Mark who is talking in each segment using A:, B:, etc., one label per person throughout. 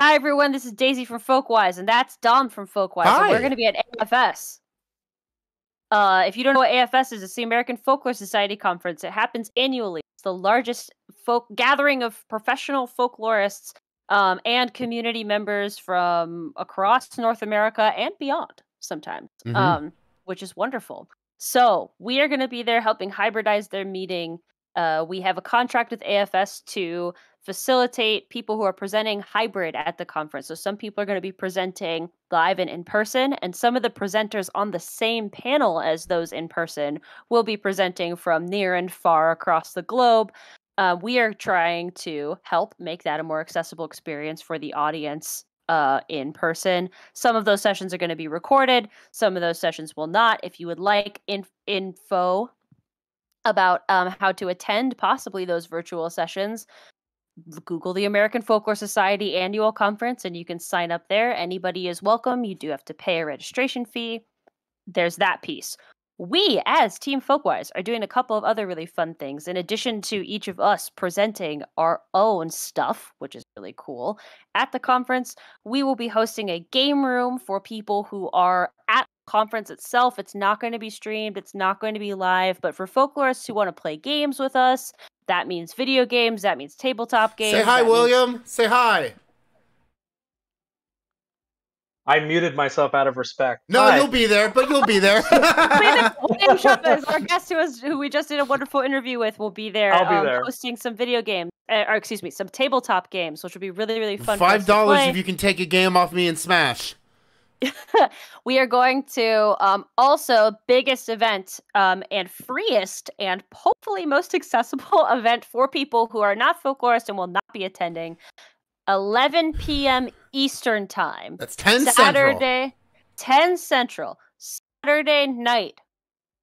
A: Hi everyone, this is Daisy from Folkwise, and that's Dom from Folkwise. And
B: Hi.
A: we're going to be at AFS. Uh, if you don't know what AFS is, it's the American Folklore Society conference. It happens annually. It's the largest folk gathering of professional folklorists um, and community members from across North America and beyond. Sometimes,
B: Mhm.
A: um, which is wonderful. So we are going to be there helping hybridize their meeting. Uh, we have a contract with AFS to facilitate people who are presenting hybrid at the conference. So some people are going to be presenting live and in person, and some of the presenters on the same panel as those in person will be presenting from near and far across the globe. Uh, we are trying to help make that a more accessible experience for the audience uh, in person. Some of those sessions are going to be recorded. Some of those sessions will not. If you would like in- info about um, how to attend possibly those virtual sessions, Google the American Folklore Society annual conference and you can sign up there. Anybody is welcome. You do have to pay a registration fee. There's that piece. We, as Team Folkwise, are doing a couple of other really fun things. In addition to each of us presenting our own stuff, which is really cool, at the conference, we will be hosting a game room for people who are at conference itself. It's not going to be streamed, it's not going to be live, but for folklorists who want to play games with us, that means video games, that means tabletop games.
B: Say hi,
A: that means-
B: William. Say hi.
C: I muted myself out of respect.
B: No,
C: Hi.
B: you'll be there, but you'll be there.
A: William, William Chavez, our guest who, was, who we just did a wonderful interview with, will be there,
C: I'll be
A: um,
C: there.
A: hosting some video games, uh, or excuse me, some tabletop games, which will be really, really fun. for us
B: Five
A: to
B: dollars
A: play.
B: if you can take a game off me and Smash.
A: we are going to um, also biggest event um, and freest and hopefully most accessible event for people who are not folklorists and will not be attending 11 p.m eastern time
B: That's ten Central.
A: saturday 10 central saturday night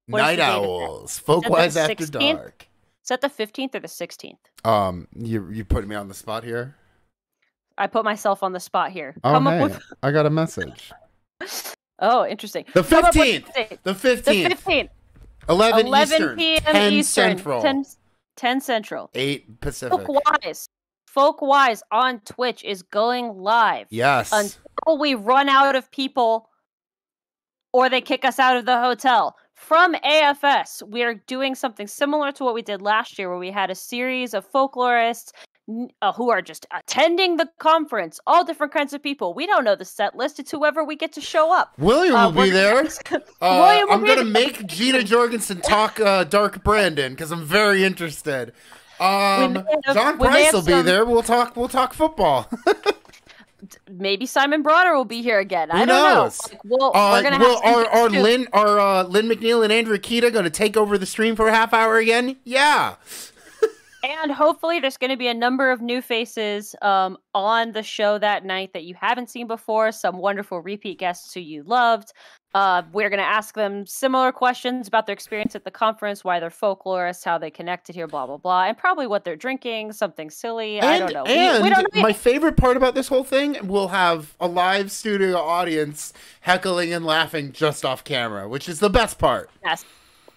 A: What
B: Night
A: the date of that?
B: Owls. Folkwise after
A: 16th?
B: dark.
A: is that the 15th or the 16th
B: Um, you you putting me on the spot here?
A: i put myself on the spot here
B: Oh,
A: come
B: hey,
A: with
B: I got a message.
A: Oh interesting
B: The
A: Come up with
B: fifteenth.
A: the date.
B: The
A: the
B: fifteenth. Eleven,
A: 11
B: Eastern.
A: p.m
B: 10
A: eastern
B: Central.
A: 10, 10 central
B: Eight Pacific.
A: Folkwise. Folkwise on Twitch is going live
B: Yes.
A: until we run out of people or they kick us out of the hotel. From AFS, we're doing something similar to what we did last year, where we had a series of folklorists uh, who are just attending the conference, all different kinds of people. We don't know the set list, it's whoever we get to show up.
B: William
A: Uh,
B: will be there. Uh,
A: William will
B: I'm gonna make Jeana Jorgensen talk uh, Dark Brandon because I'm very interested. Um,
A: have-
B: John Price will be
A: some-
B: there. We'll talk. We'll talk football.
A: Maybe Simon Broder will be here again. I don't
B: knows?
A: know. Like, we'll,
B: Uh,
A: we're gonna
B: will
A: have
B: are, are. Lynn are uh, Lynne McNeill and Andrea Kitta going to take over the stream for a half hour again? Yeah.
A: And hopefully, there's going to be a number of new faces um, on the show that night that you haven't seen before. Some wonderful repeat guests who you loved. Uh, we're going to ask them similar questions about their experience at the conference, why they're folklorists, how they connected here, blah blah blah, and probably what they're drinking, something silly. I don't know. We-
B: And
A: we, don't know.
B: my favorite part about this whole thing, we'll have a live studio audience heckling and laughing just off camera, which is the best part.
A: Yes.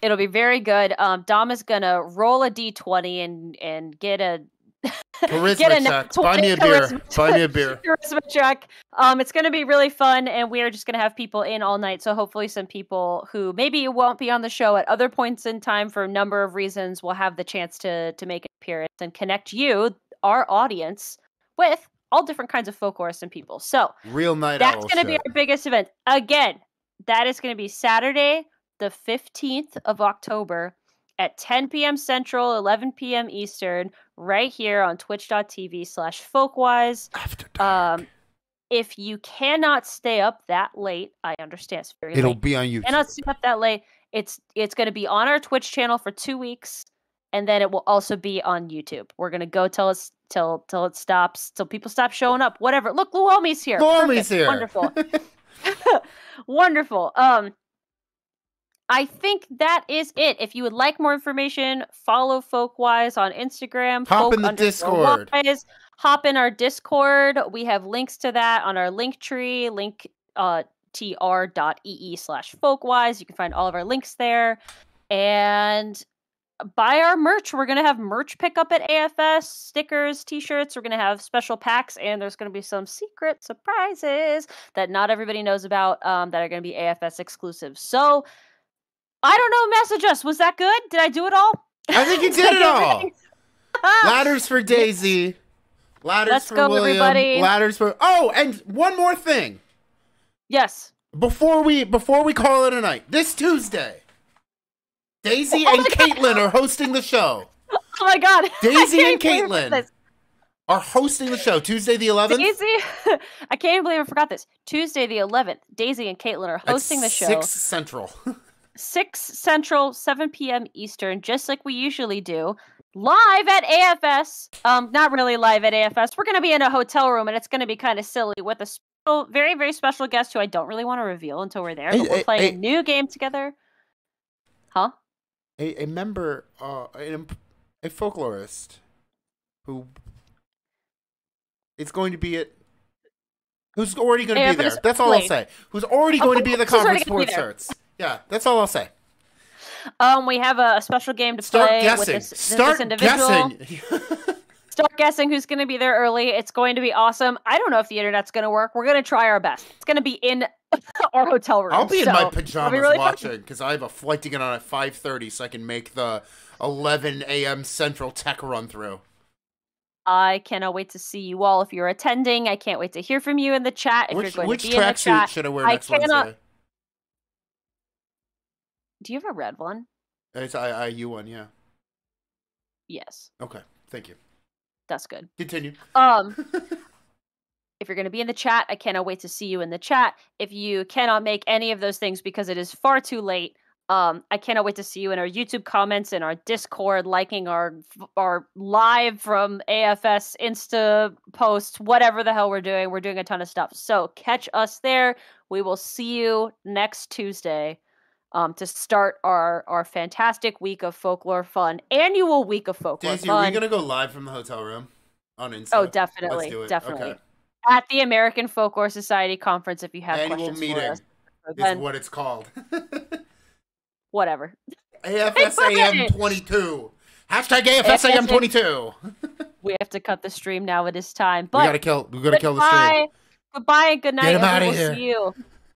A: It'll be very good. Um, Dom is gonna roll a d20 and and get a
B: Charisma
A: get a
B: check. Buy me a beer.
A: charisma
B: Buy me a beer.
A: charisma check. Um, it's going to be really fun, and we are just going to have people in all night. So hopefully, some people who maybe won't be on the show at other points in time for a number of reasons will have the chance to to make an appearance and connect you, our audience, with all different kinds of folklorists and people. So
B: Real night
A: that's to be our biggest event. Again, that is going to be Saturday, the 15th of October at 10 p.m. Central, 11 p.m. Eastern, right here on twitch.tv slash folkwise.
B: After dark.
A: Um, if you cannot stay up that late, I understand it's very
B: It'll
A: late.
B: be on YouTube.
A: cannot stay up that late. It's it's going to be on our Twitch channel for two weeks, and then it will also be on YouTube. We're going to go till it's till till it stops, till people stop showing up. Whatever. Look, Luomi's here.
B: Luomi's here.
A: Wonderful. Wonderful. Um, I think that is it. If you would like more information, follow Folkwise on Instagram.
B: Hop
A: folk
B: in the Discord.
A: Wise. Hop in our Discord. We have links to that on our link tree, link uh, tr.ee slash folkwise. You can find all of our links there. And buy our merch. We're gonna have merch pickup at AFS, stickers, t-shirts. We're gonna have special packs, and there's gonna be some secret surprises that not everybody knows about um, that are gonna be AFS exclusive. So I don't know. Message us. Was that good? Did I do it all?
B: I think you did it all. Oh. Ladders for Daisy. Ladders
A: Let's
B: for
A: go,
B: William.
A: everybody.
B: Ladders for Oh, and one more thing.
A: Yes.
B: Before we before we call it a night. This Tuesday. Daisy
A: Oh
B: and. Caitlin are hosting the show.
A: Oh my god.
B: Daisy and Caitlin are hosting the show Tuesday the 11th.
A: Daisy, I can't even believe I forgot this. Tuesday the 11th, Daisy and Caitlin are
B: at
A: hosting the show.
B: 6 Central.
A: 6 Central, 7 p.m. Eastern, just like we usually do, live at AFS. Um, not really live at AFS. We're going to be in a hotel room, and it's going to be kind of silly with a special, very, very special guest who I don't really want to reveal until we're there. But we're playing
B: hey.
A: a new game together. Huh?
B: a, a member uh an, a folklorist who is going to be at who's already going to be there. That's all I'll say. Who's already going to be at the conference
A: gonna be
B: sports shirts. Yeah, that's all I'll say.
A: Um, we have a, a special game to
B: Start
A: play with
B: guessing.
A: this, this
B: Start
A: individual.
B: guessing.
A: Start guessing who's going to be there early. It's going to be awesome. I don't know if the internet's going to work. We're going to try our best. It's going to be in our hotel room.
B: I'll be in my pajamas
A: be really
B: watching because I have a flight to get on at 5:30 so I can make the 11 a.m. Central Tech run through.
A: I cannot wait to see you all if you're attending. I can't wait to hear from you in the chat. If
B: Which
A: you're going to be in the
B: tracksuit
A: chat,
B: should I wear
A: I cannot-
B: Wednesday?
A: Do you have a red one?
B: It's I, IU one, yeah.
A: Yes,
B: Okay, thank you.
A: that's good.
B: Continue.
A: Um, if you're going to be in the chat, I cannot wait to see you in the chat. If you cannot make any of those things because it is far too late, um, I cannot wait to see you in our YouTube comments and our Discord, liking our our live from AFS Insta posts, whatever the hell we're doing. We're doing a ton of stuff. So catch us there. We will see you next Tuesday. Um, to start our our fantastic week of folklore fun, annual week of folklore
B: Daisy, are
A: fun.
B: we gonna go live from the hotel room on Insta?
A: Oh,
B: Let's
A: definitely,
B: do it.
A: definitely.
B: Okay.
A: At the American Folklore Society conference, if you have
B: Annual
A: questions
B: meeting
A: for us,
B: is
A: then
B: what it's called.
A: whatever.
B: AFSAM twenty two. Hashtag AFSAM twenty two.
A: We have to cut the stream now. It is time. But We
B: gotta kill. We gotta kill the stream.
A: goodbye, and good night.
B: Get him
A: and We'll
B: here.
A: See you